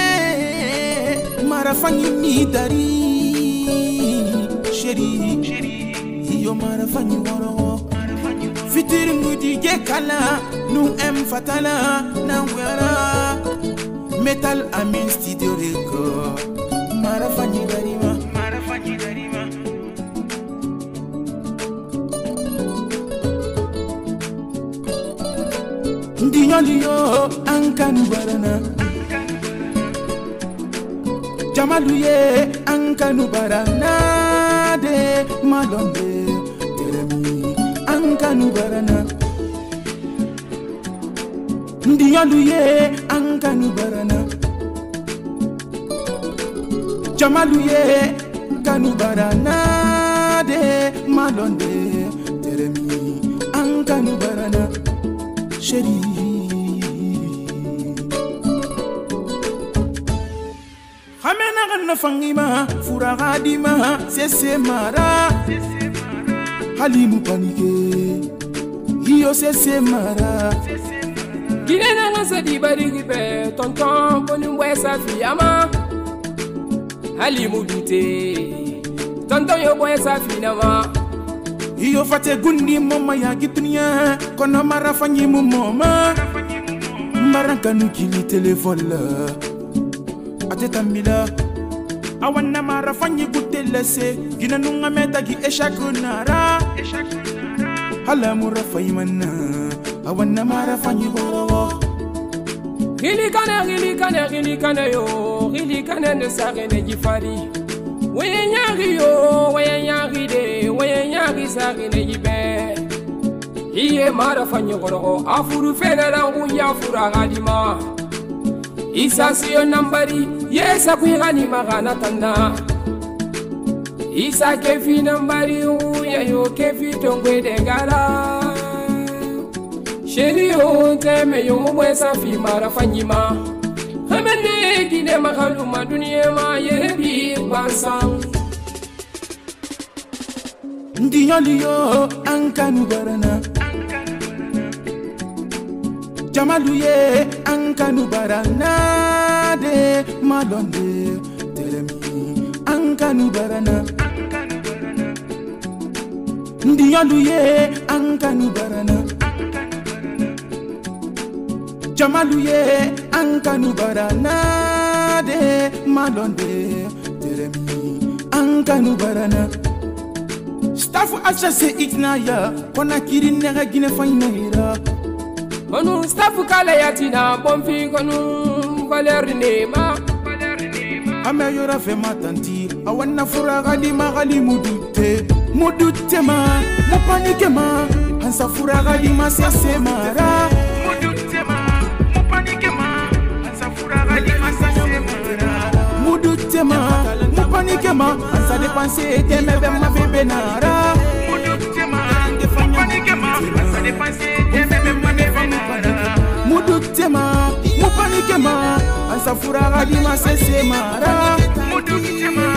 Yeah, marafanyi ni dari sheri sheri. iyo marafanyi woro fitiri je kala nu em fatala na wera ndiyo ndiyo an kanu barana. Jamalu ye an kanu barana de malonde teremi an kanu barana ndiyolu ye an kanu barana. Jamalu ye kanu barana de malonde na fangima furaga dima sese mara. Halimu panike hiyo sese mara. Gilena na sadi barigi be tonton bonu wesa fiyama halimu dute tonton yo wesa finama hiyo fate gundi mama ya gitunya kono mara fanyimu mama mara kanu kili telefon la atetamila awanna mara fanyi gutte gina nunga meta gi eshaku nara hala mura fayimanna awanna mara fanyi boro Gili kane gili kane gili kane yo gili kane ne sare ne jifari. Nyari yo weye nyari de weye nyari sare ne jibe. Iye mara fanyi goro afuru fene rangu ya fura gadima isasiyo nambari yesa kuihani magana tanda. Isa kefi nambari uyayo kefi tongwedengala sheriyo temeyo mubwesa fi mara fanyima. Hamene gine mahaluma duniyema yerebi kwansa. Ndiyoliyo ankanugwarana jamalu ye an kanu bara nade malonde teremi an kanu bara na ndiyɔlu ye an kanu bara na jamalu ye an kanu bara nade malonde teremi an kanu bara na. staff hcc itinaya kɔnakiri nɛgɛ ginɛfɔ ɲinɛyira konu stafu kala yatina bonfin konu valeur nema. An bɛ yɔrɔ fɛ ma tanti a wa nafura kali ma kali mudu te mudu te ma mupanikɛ ma ansa fura kali ma sase mara. Mudu te ma mupanikɛ ma ansa fura kali ma sase mara. Mudu te ma mupanikɛ ma ansa dépenser tɛmɛ bɛ ma bɛ bɛ nara. mupanikema asadepanse temememanefamara muduktema mupanikema ansafuragadima sesemara muduktema